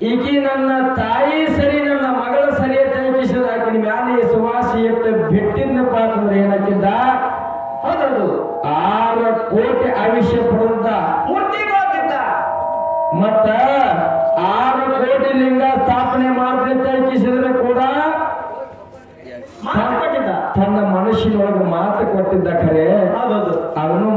ಈಕಿ ನನ್ನ ತಾಯಿ ಸರಿ ನನ್ನ ಮಗಳ ಸರಿ ಅಂತ ಹೇಳ್ಕಿಸಿದ ಆಕಿನ ಮ್ಯಾಲೆ ಈ ಬಿಟ್ಟಿದ್ದಪ್ಪ ಅಂತಂದ್ರೆ ಏನಾಕಿದ್ದ ಹೌದೌದು. ಆರು ಕೋಟಿ ಆಯುಷ್ಯ ಪಡೆದ ಮತ್ತ ಆರು ಕೋಟಿ ಲಿಂಗ ಸ್ಥಾಪನೆ ಮಾಡ್ತಿದ್ದ ಯೋಚಿಸಿದ್ರೆ ಕೂಡ ಮಾತು ಕೊಟ್ಟಿದ್ದ. ತನ್ನ ಮನುಷ್ಯನೊಳಗೆ ಮಾತು ಕೊಟ್ಟಿದ್ದ ಖರೆ ಅದನ್ನು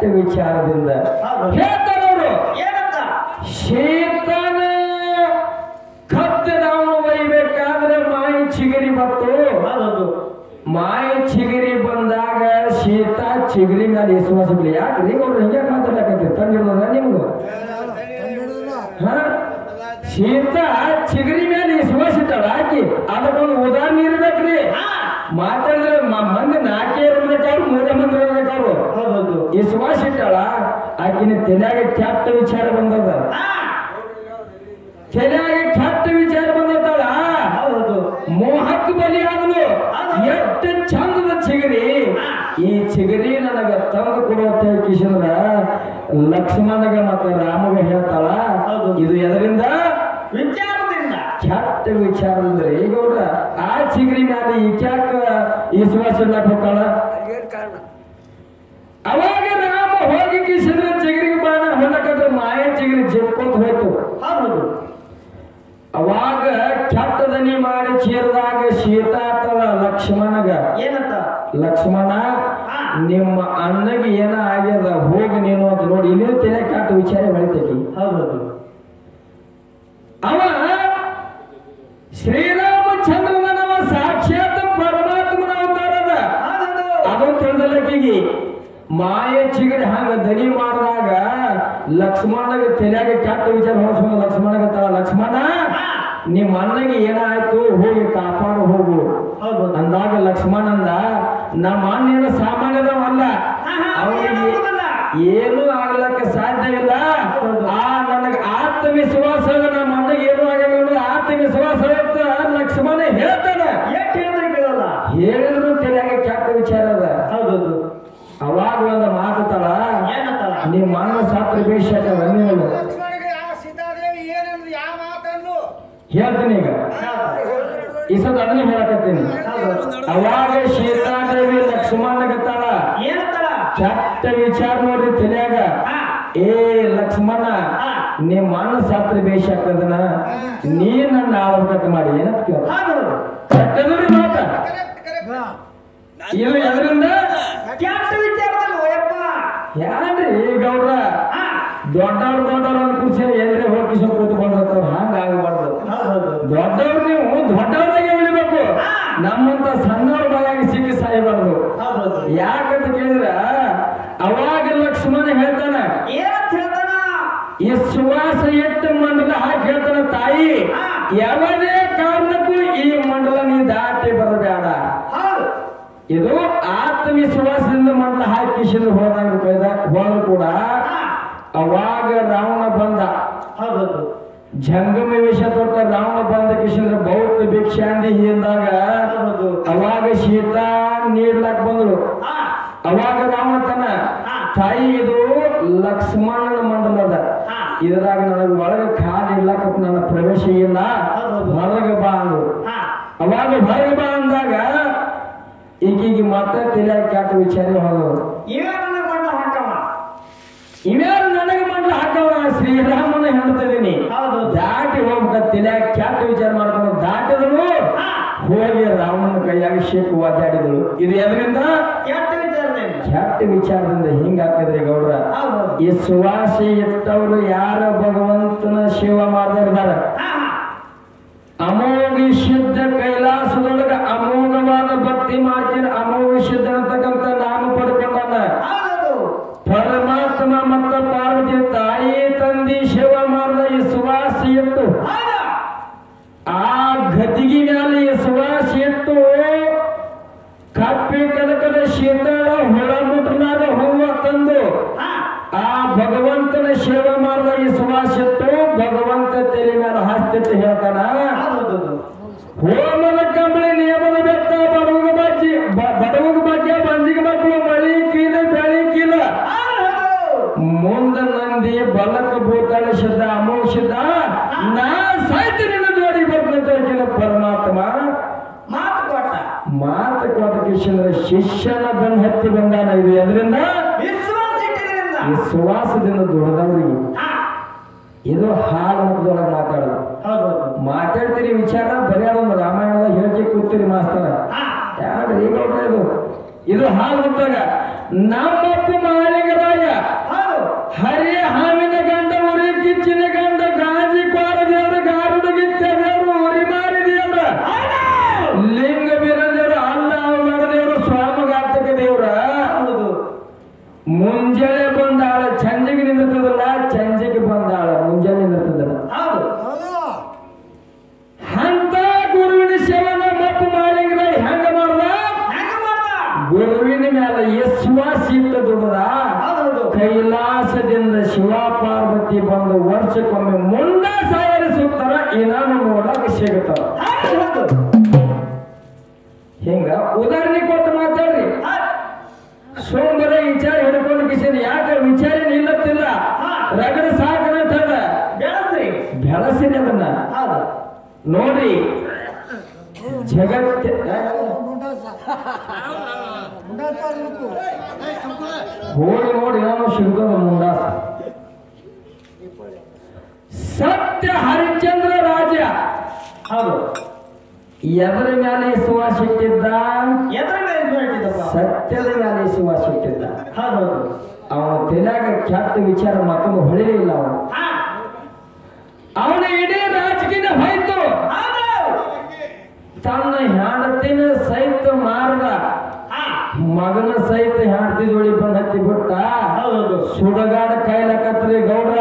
ಕೆಟ್ಟ ವಿಚಾರದಿಂದ. ಹೇಳ್ತಾರವರು. ಏನಂತ? ಶೇತನ ಕತ್ತೆ ನಾವು ಒಯ್ಬೇಕಾದ್ರೆ ಮಾಯಿ ಚಿಗರಿ ಬತ್ತು. ಮಾಯ ಚಿಗರಿ ಬಂದಾಗ ಶೀತ ಚಿಗರಿ ಮೇಲೆ ವಿಶ್ವಾಸ ಯಾಕೆ? ಯಾಕ್ರಿ ಅವ್ರು ಹಿಂಗೆ ಮಾತಾಡ್ಲಾಕತ್ತಿ ತಂದಿರೋದ ನಿಮ್ಗು? ಹ? ಶೀತ ಚಿಗರಿ ಮೇಲೆ ವಿಶ್ವಾಸ ಇಟ್ಟಾಳ ಹಾಕಿ ಅದಕ್ಕೊಂದು ಉದಾಹರಣೆ ಇರ್ಬೇಕ್ರಿ. ಹಾ. ಮಾತಾಡಿದ್ರೆ ಮಂದಿ ನಾಲ್ಕೇ ಇರ್ಬೇಕಾದ್ರು ಮೂರೇ ಮಂದಿ ಹೌದು ಹೌದೌದು. ವಿಶ್ವಾಸ ಇಟ್ಟಾಳ ಆಕಿನ ತಲೆಯಾಗ ಕೆಟ್ಟ ವಿಚಾರ ಬಂದದ. ತಲೆಯಾಗ ಕೆಟ್ಟ ವಿಚಾರ ಬಂದತ್ತಾಳ ಹೌದು. ಮೋಹಕ್ಕೆ ಬಲಿ ಎಷ್ಟ ಎಷ್ಟು ಚಂದದ ಚಿಗರಿ. ಈ ಚಿಗರಿ ನನಗ ತಂದು ಕೊಡುವಂತ ಕಿಶಂದ್ರ ಲಕ್ಷ್ಮಣಗ ಮತ್ತೆ ರಾಮಗ ಹೇಳ್ತಾಳ. ಹೌದು. ಇದು ಎದರಿಂದ? ವಿಚಾರದಿಂದ ಕೆಟ್ಟ ಅಂದ್ರೆ ಈಗ ಅವ್ರ ಆ ಚಿಗ್ರಿ ಮ್ಯಾಲ ಈ ಕ್ಯಾಕ ಇಲ್ಲ ಕಾರಣ? ಅವಾಗ ರಾಮ ಹೋಗಿ ಕಿಸಿದ್ರೆ ಚಿಗರಿಗೆ ಬಾಣ ಹೊಲಕಂದ್ರೆ ಮಾಯ ಚಿಗರಿ ಜಿಟ್ಕೊಂತ ಹೋಯ್ತು. ಹೌದು ಅವಾಗ ಕೆಟ್ಟದನಿ ಮಾಡಿ ಚೀರದಾಗ ಸೀತಾತಳ ಲಕ್ಷ್ಮಣಗ. ಏನಂತ? ಲಕ್ಷ್ಮಣ. ನಿಮ್ಮ ಅಣ್ಣಗೆ ಏನ ಆಗ್ಯದ? ಹೋಗಿ ನೀನು ಅಂತ ನೋಡಿ ಇಲ್ಲಿ ತೆನೆ ಕೆಟ್ಟ ವಿಚಾರ ಬೆಳಿತೈತಿ. ಹೌದೌದು ಮಾಯ ಚಿಗರಿ ಹಂಗ ದನಿ ಮಾಡಿದಾಗ ಲಕ್ಷ್ಮಣಗ ತಲೆಯಾಗ ಕೆಟ್ಟ ವಿಚಾರ ಹೊಡ್ಸ್ಕೊಂಡ ಲಕ್ಷ್ಮಣಗ ಲಕ್ಷ್ಮಣ ನಿಮ್ಮ ಅಣ್ಣಗೆ ಏನಾಯ್ತು? ಹೋಗಿ ಕಾಪಾಡು ಹೋಗು. ಅಂದಾಗ ಲಕ್ಷ್ಮಣ ಅಂದ ನಮ್ಮ ಅಣ್ಣ ಸಾಮಾನ್ಯದವಲ್ಲ ಅವನಿಗೆ ಏನೂ ಸಾಧ್ಯ ಸಾಧ್ಯವಿಲ್ಲ. ಆ ನನಗ ಆತ್ಮವಿಶ್ವಾಸ ಅದ ನಮ್ಮ ಅಣ್ಣಗೆ ಏನು ಆಗಲ್ಲ ಆತ್ಮವಿಶ್ವಾಸ ಅಂತ ಲಕ್ಷ್ಮಣ ಹೇಳ್ತಾನ ಎಷ್ಟು ಹೇಳಿದ್ರೆ ಕೇಳಲ್ಲ ಹೇಳಿದ್ರು ತಲೆಯಾಗ ಕೆಟ್ಟ ವಿಚಾರ ಅದ ಹೌದೌದು ಅವಾಗ ಒಂದು ಮಾತುತ್ತಾಳ ಏನಂತಾಳ ನಿಮ್ಮ ಅಣ್ಣ ಸಾತ್ರ ಬೇಷಕ ನೀವು ಲಕ್ಷ್ಮಣಿಗೆ ಯಾವ ಸೀತಾದೇವಿ ಏನಂದ್ರೆ ಯಾವ ಮಾತನ್ನು ಹೇಳ್ತೀನಿ ಈಗ ಈ ಸದ ಅದನ್ನ ಹೇಳಕತ್ತೀನಿ ಅವಾಗ ಸೀತಾದೇವಿ ಲಕ್ಷ್ಮಣ ಗತಾಳ ಚಟ್ಟ ವಿಚಾರ ನೋಡ್ರಿ ತಲೆಯಾಗ. ಹಾ. ಏ ಲಕ್ಷ್ಮಣ ನೀ ನಿಮ್ಮ ಹತ್ರ ಬೇಷ ಹಾಕದನ ನೀ ನನ್ನ ಆವರ್ತ ಮಾಡಿ ಏನಂತ ಕೇಳ. ಮಾತ. ಕರೆಕ್ಟ್ ಇದು ಎದರಿಂದ ಕೆಟ್ಟ ವಿಚಾರದಲ್ಲಿ ಓಯಪ್ಪ ಯಾರ್ರಿ ಗೌಡ್ರ ಹಾ ದೊಡ್ಡವ್ರು ದೊಡ್ಡವ್ರ ಎಲ್ರಿ ಹೋಗಿ ಕೂತ್ಕೊಂಡ್ರ ಹಂಗ ಆಗಬಾರ್ದು. ಹೌದೌದು ದೊಡ್ಡವ್ರು ನೀವು ದೊಡ್ಡವ್ರಿಗೆ ಉಳಿಬೇಕು. ನಮ್ಮಂತ ಸಣ್ಣವ್ರ ಬಾಯಾಗಿ ಸಿಕ್ಕಿ ಸಾಯಬಾರ್ದು. ಯಾಕಂತ ಕೇಳಿದ್ರ ಅವಾಗ ಲಕ್ಷ್ಮಣ ಹೇಳ್ತಾನ ಈ ಸುವಾಸ ಎಟ್ಟು ಮಂಡಲ ಹಾಕಿ ಹೇಳ್ತಾನ ತಾಯಿ. ಯಾವುದೇ ಕಾರಣಕ್ಕೂ ಈ ಮಂಡಲ ನೀ ದಾಟಿ ಬರಬೇಡ. ಇದು ಇದು ಆತ್ಮವಿಶ್ವಾಸದಿಂದ ಮಂಡಲ ಹಾಕಿ ಹೋದಾಗ ಹೋದ್ರು ಕೂಡ ಅವಾಗ ರಾವಣ ಬಂದ. ಹೌದೌದು. ಜಂಗಮ ವಿಷ ತೊಟ್ಟ ರಾವಣ ಬಂದ ಕೃಷ್ಣ ಬೌದ್ಧ ಭಿಕ್ಷಾಂಡಿ ಹಿಂದಾಗ ಹೌದು ಅವಾಗ ಶೀತ ನೀಡ್ಲಕ್ ಬಂದ್ರು ಅವಾಗ ರಾವಣ ತನ ಹಾ. ತಾಯಿ ಇದು ಲಕ್ಷ್ಮಣನ ಮಂಡಲದ. ಇದರಾಗ ನನಗೆ ಒಳಗೆ ಕಾಲು ಇರ್ಲಕ್ಕ ನನ್ನ ಪ್ರವೇಶ ಇಲ್ಲ. ಹೊರಗೆ ಬಾ ಅಂದ್ರು ಅವಾಗ ಹೊರಗೆ ಬಾ ಅಂದಾಗ ಈಗೀಗ ಮತ್ತೆ ತಿಳಿಯಾಕ ಕೆಟ್ಟ ವಿಚಾರ ಹೋದವು ಇವ ನನ್ನ ಮಣ್ಣ ಹಾಕವ ಇವ್ಯಾರು ನನಗೆ ಮಂಡಲ ಹಾಕವ ಶ್ರೀರಾಮನ ಹೇಳ್ತಿದ್ದೀನಿ ಅದು ದಾಟಿ ಹೋಗ್ಬೇಕ ತಲೆಯಾಗ ಕೆಟ್ಟ ವಿಚಾರ ಮಾಡ್ಕೊಂಡು ದಾಟಿದ್ರು ಹೋಗಿ ರಾಮನ ಕೈಯಾಗ ಶೇಖು ಒದ್ದಾಡಿದಳು ಇದು ಎದರಿಂದ? ಕೆಟ್ಟ ವಿಚಾರದಿಂದ. ಕೆಟ್ಟ ವಿಚಾರದಿಂದ ಹಿಂಗ ಹಾಕಿದ್ರಿ ಗೌಡ್ರ. ಈ ಸುವಾಸಿ ಇತ್ತವರು ಯಾರ ಭಗವಂತನ ಶಿವ ಹಾ. ಅಮೋಘ ಶುದ್ಧ ಕೈಲಾಸದೊಳಗ ಅಮೋಘವಾದ ಭಕ್ತಿ ಮಾಡ್ತೀನಿ. ಅಮೋಘ ಶುದ್ಧ ಅಂತಕ್ಕಂಥ ಆ ಗತಿಗೆ ಮೇಲೆ ಈ ಸುವಾಸಿ ಕಪ್ಪೆ ಕನಕದ ಶೀತಳ ಹೊಳ ಮುಟ್ಲಾದ ಹೂವ ತಂದು ಆ ಭಗವಂತನ ಸೇವೆ ಮಾಡಿದ ಈ ಸುವಾಸಿತ್ತು ಭಗವಂತ ತಲೆ ಮೇಲೆ ಹಾಸ್ತಿತ್ತು ಹೇಳ್ತಾನ. ಶಿಷ್ಯನ ಬೆನ್ನ ಹತ್ತಿ ಬಂದಾನ ಇದು. ಎದರಿಂದ? ವಿಶ್ವಾಸದಿಂದ ದುಡ್ದವ್ರಿಗೆ ಇದು ಹಾಲು ಮುಖದೊಳಗೆ ಮಾತಾಡೋದು. ಮಾತಾಡ್ತೀರಿ ವಿಚಾರ ಬರೀ ಅದೊಂದು ರಾಮಾಯಣದ ಹೇಳಿಕೆ ಕೂತೀರಿ ಮಾಸ್ತರ. ಯಾರು ಈಗ ಇದು ಇದು ಹಾಲು ಮುಟ್ಟಾಗ ನಮ್ಮ ಮಾಳಿಗರಾಯ ಹೌದು. ಹರಿ ಹಾವಿನ ಗಂಡ ಉರಿ ಕಿಚ್ಚಿನ ನೋಡ್ರಿ ಜಗತ್ತ ಹೋಗಿ ನೋಡಿ ನಾನು ಶಿವಗದ ಮುಂಡಾಸ. ಸತ್ಯ ಹರಿಶ್ಚಂದ್ರ ರಾಜ. ಹೌದು. ಎದರ ಮೇಲೆ ಸುವಾಸ ಇಟ್ಟಿದ್ದ ಸತ್ಯದ ಮೇಲೆ ಸುವಾಸ ಇಟ್ಟಿದ್ದ ಹೌದು. ಹೌದು ಅವನ ತಲೆಯಾಗ ಕೆಟ್ಟ ವಿಚಾರ ಮತ್ತೊಂದು ಹೊಳಿಲಿಲ್ಲ ಅವನು. ಅವನ ಇಡೀ ರಾಜಕೀಯ ಹೋಯ್ತು ಹೌದು ತನ್ನ ಹೆಂಡತಿನ ಸಹಿತ ಮಾರದ ಮಗನ ಸಹಿತ ಹೆಂಡತಿ ಜೋಡಿ ಬಂದ್ ಹತ್ತಿ ಬಿಟ್ಟ. ಸುಡಗಾಡ ಕಾಯ್ಲಕತ್ರಿ ಗೌಡ್ರ.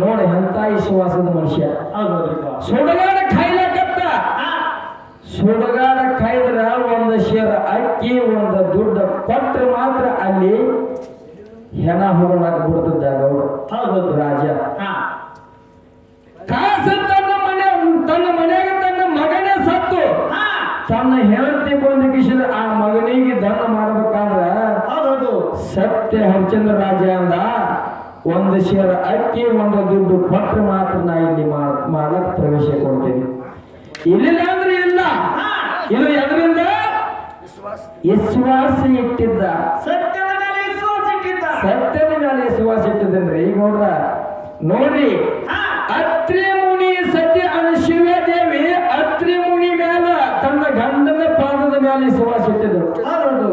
ನೋಡಿ ಎಂತ ವಿಶ್ವಾಸದ ಮನುಷ್ಯ. ಸುಡಗಾಡ ಕಾಯ್ಲಕತ್ತ ಸುಡಗಾಡ ಕಾಯ್ದ್ರ ಒಂದು ಶೇರ್ ಅಕ್ಕಿ ಒಂದು ದುಡ್ಡ ಪಟ್ಟು ಮಾತ್ರ ಅಲ್ಲಿ ಹೆಣ ಹೋಗಲಾಕ ಬಿಡ್ತಿದ್ದ ಗೌಡ ಹೌದು ಹೌದು ರಾಜ ಹಾ ಕಾಸ ತನ್ನ ಮನೆ ತನ್ನ ಮನೆಯಾಗ ತನ್ನ ಮಗನೇ ಸತ್ತು ಹಾ ತನ್ನ ಹೆಂಡತಿ ಬಂದು ಕಿಶಿದ ಆ ಮಗನಿಗೆ ದಂಡ ಮಾಡ್ಬೇಕಾದ್ರ ಹೌದು ಹೌದು ಸತ್ಯ ಹರಿಚಂದ್ರ ರಾಜ ಅಂದ ಒಂದು ಶೇರ ಅಕ್ಕಿ ಒಂದು ದುಡ್ಡು ಕೊಟ್ಟು ಮಾತ್ರ ನಾ ಇಲ್ಲಿ ಮಾಡಕ್ ಪ್ರವೇಶ ಕೊಡ್ತೇನೆ. ಇಲ್ಲಿಲ್ಲ ಅಂದ್ರೆ ಇಲ್ಲ. ಇದು ಎದರಿಂದ ವಿಶ್ವಾಸ ಇಟ್ಟಿದ್ದ. ಸತ್ಯದ ಮೇಲೆ ವಿಶ್ವಾಸ ಇಟ್ಟಿದ್ದ. ಸತ್ಯದ ಮೇಲೆ ವಿಶ್ವಾಸ ಇಟ್ಟಿದ್ದೇನ್ರಿ? ಈಗ ನೋಡ್ರ ನೋಡ್ರಿ. ಅತ್ರಿ ಮುನಿ ಸತ್ಯ ಅನುಶಿವೇ ದೇವಿ ಅತ್ರಿ ಮುನಿ ಮೇಲೆ ತನ್ನ ಗಂಡನ ಪಾದದ ಮೇಲೆ ವಿಶ್ವಾಸ ಇಟ್ಟಿದ್ರು ಹೌದು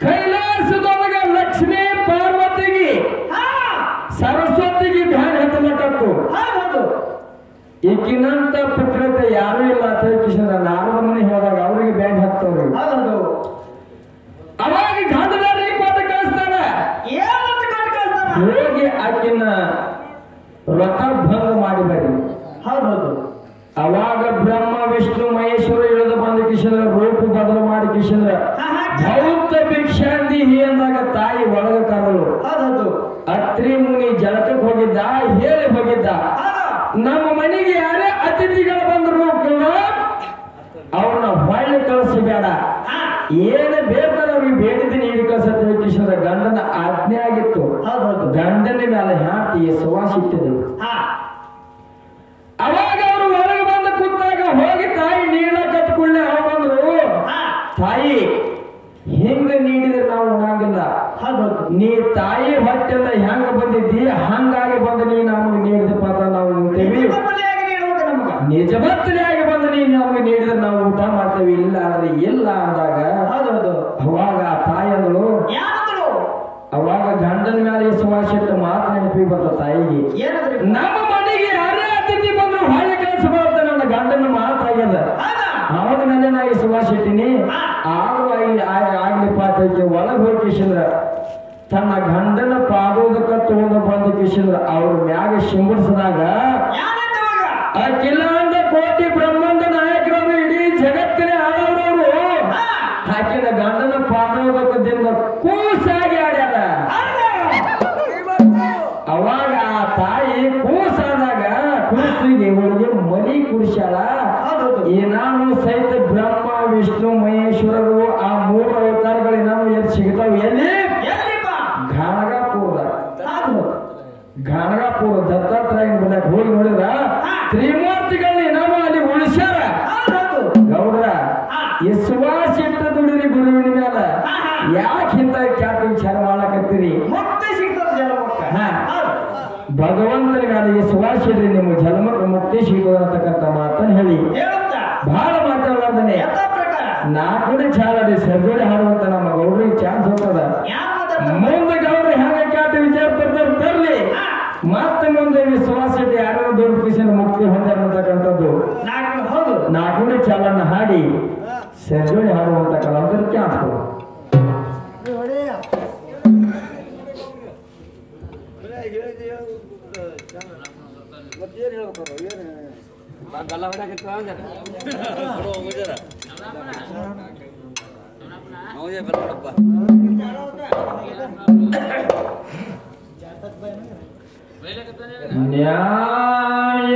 ಕೈಲಾಸದೊಳಗ ಲಕ್ಷ್ಮೀ ಪಾರ್ವತಿಗೆ ಹಾ ಸರಸ್ವತಿಗೆ ಧ್ಯಾನ ಹತ್ತಲಕತ್ತು ಹೌದು ಈಗಿನಂತ ಪುತ್ರತೆ ಯಾರು ಇಲ್ಲ ಅಂತ ಕಿಶನ ನಾನು ಮನೆ ಹೇಳಿದಾಗ ಅವರಿಗೆ ಬ್ಯಾನ್ ಹತ್ತವರು ಹೌದು ಅವಾಗ ಗಂಡದಾರಿಗೆ ಪಾಠ ಕಳಿಸ್ತಾನ. ಏನಂತ ಕಟ್ ಕಳ್ಸ್ತಾನ? ಹೋಗಿ ಆಕಿನ ವ್ರತ ಭಂಗ ಅವಾಗ ಬ್ರಹ್ಮ ವಿಷ್ಣು ಮಹೇಶ್ವರ ಇಳಿದು ಬಂದ ಕಿಶಂದ್ರ ರೂಪ ಬದಲು ಮಾಡಿ ಕಿಶಂದ್ರ. ಭೌತ ಭಿಕ್ಷಾಂತಿ ಅಂದಾಗ ತಾಯಿ ಒಳಗ ಕರಲು ಹೌದು ಅತ್ರಿ ಮುನಿ ಜಲಕಕ್ಕೆ ಹೋಗಿದ್ದ ಹೇಳಿ ಹೋಗಿದ್ದ. ನಮ್ಮ ಮನೆಗೆ ಯಾರೇ ಅತಿಥಿಗಳು ಬಂದ್ರು ಅವ್ರನ್ನ ಹೊಳ್ಳಿ ಕಳಿಸಬೇಡ. ಏನ ಬೇಕಾದ್ರೆ ಅವ್ರಿಗೆ ಬೇಡಿದ ನೀಡಿ ಕಳ್ಸತ್ತೆ ಗಂಡನ ಆಜ್ಞೆ ಆಗಿತ್ತು. ಗಂಡನ ಮೇಲೆ ಹ್ಯಾಪಿ ಸುವಾಸ ಇಟ್ಟಿದ್ರು. ಅವಾಗ ಅವರು ಹೊರಗೆ ಬಂದು ಕೂತಾಗ ಹೋಗಿ ತಾಯಿ ನೀಡ ಕಟ್ಕೊಳ್ಳೆ ಅವ್ರು ಬಂದ್ರು. ತಾಯಿ ಹಿಂಗ ನೀಡಿದ್ರೆ ನಾವು ಉಣಂಗಿಲ್ಲ ನೀ ತಾಯಿ ಹೊಟ್ಟೆಲ್ಲ ಹೆಂಗ ಬಂದಿದ್ದಿ ಹಂಗಾಗಿ ಬಂದು ನೀ ನಮಗೆ ನೀಡಿದಪ್ಪ ಅಂತ ನಾವು ಉಣ್ತೇವಿ ಬದಲಿಯಾಗಿ ನೀಡುವುದು ನಿಜಬತ್ತಲೆಯಾಗಿ ಬಂದು ನೀನು ನಮಗೆ ನೀಡಿದ್ರೆ ನಾವು ಊಟ ಮಾಡ್ತೇವೆ ಇಲ್ಲ ಅಂದ್ರೆ ಇಲ್ಲ ಅಂದಾಗ ಅವಾಗ ಆ ತಾಯಿ ಅಂದಳು ಅವಾಗ ಗಂಡನ ಮೇಲೆ ಸುಭಾಷಿಟ್ಟು ಮಾತ್ರ ಮಾತು ನೆನಪಿಗೆ ಬಂದ ತಾಯಿಗೆ. ನಮ್ಮ ಮನೆಗೆ ಯಾರೇ ಅತಿಥಿ ಬಂದ್ರು ಹೊಳ್ಳಿ ಕೆಲಸ ಬರುತ್ತೆ ನನ್ನ ಗಂಡನ ಮಾತಾಗ್ಯದ ಅವಾಗ ಮೇಲೆ ನಾ ಈ ಸುವಾಸ ಇಟ್ಟಿನಿ ಆಗ ಇಲ್ಲಿ ಆಗ್ಲಿ ಪಾತ್ರಕ್ಕೆ ಒಳಗೆ ಹೋಗಿ ಕಿಶಂದ್ರ ತನ್ನ ಗಂಡನ ಪಾದೋದಕ್ಕ ತಗೊಂಡು ಬಂದ ಕಿಶಂದ್ರ ಅವ್ರ ಮ್ಯಾಗ ಶಿಂಬಡಿಸಿದಾಗ ಕಿಲ್ಲಾಂಡ ಕೋಟಿ ಬ್ರಹ್ಮಾಂಡ ನಾಯಕರವರು ಇಡೀ ಜಗತ್ತಿನ ಆಳವರು ಹಾಕಿದ ಗಂಡನ ಪಾದೋದಕದಿಂದ ಕೂಸಾಗಿ ಆಡ್ಯಾರ. ಅವಾಗ ಆ ತಾಯಿ ಕೂಸಾದಾಗ ಕೂಸಿಗೆ ಇವಳಿಗೆ ಮನಿ ಕುಡಿಸ್ಯಾಳ ಏನಾನು ಸಹಿತ ಬ್ರಹ್ಮ ವಿಷ್ಣು ಮಹೇಶ್ವರರು ಆ ಮೂರು ಅವತಾರಗಳು ಏನಾನು ಎಲ್ಲಿ ಸಿಗ್ತಾವ? ಎಲ್ಲಿ? ಗಾಣಗಾಪುರ ದತ್ತಾತ್ರೇಯನ ಬಂದಾಗ ಹೋಗಿ ನೋಡಿದ್ರ? ತ್ರಿಮೂರ್ತಿಗಳನ್ನ ಸುವಾಸ ಇಟ್ಟ ದುಡಿರಿ ಗುರುವಿನ ಮ್ಯಾಲ? ಯಾಕೆ. ಯಾಕಿಂತ ಕ್ಯಾಪ್ ವಿಚಾರ ಮಾಡಕತ್ತೀರಿ? ಮತ್ತೆ ಸಿಗ್ತದೆ. ಹೌದು. ಭಗವಂತನ ಮ್ಯಾಲ ಸುಭಾಷ್ ಇಡ್ರಿ ನಿಮ್ಮ ಜನ್ಮಕ್ಕೆ ಮತ್ತೆ ಸಿಗೋದು ಅಂತಕ್ಕಂಥ ಮಾತನ್ನು ಹೇಳಿ. ಬಹಳ ಮಾತಾಡಲಾರ್ದನೆ. ನಾ ಕೂಡ ನಾಲ್ಕನೇ ಚಾಲಡಿ ಸರ್ಜೋಡಿ ಹಾಡುವಂತ ನಮ್ಮ ಗೌಡ್ರಿಗೆ ಚಾನ್ಸ್ ಹೋಗ್ತದ. ಮುಂದೆ ಗೌಡ್ರಿ ಹೆಂಗ ಕ್ಯಾಟ್ ವಿಚಾರ ತರ್ತಾರೆ ತರ್ಲಿ. ಮತ್ತೆ ಮುಂದೆ ವಿಶ್ವಾಸ ಇಟ್ಟು ಯಾರು ದೊಡ್ಡ ಖುಷಿನ ಮುಕ್ತಿ ಹೊಂದಾರ ಅಂತಕ್ಕಂಥದ್ದು ನಾಲ್ಕನೇ ಚಾಲನ್ನ ಹಾಡಿ. ಸರ್ಜೋಡಿ ಹಾಡುವಂತ ಕಲಾವಿದರು ಚಾನ್ಸ್ ಕೊಡು ಮತ್ತೇನು ಹೇಳ್ಬೇಕು ಏನು ನ್ಯಾಯ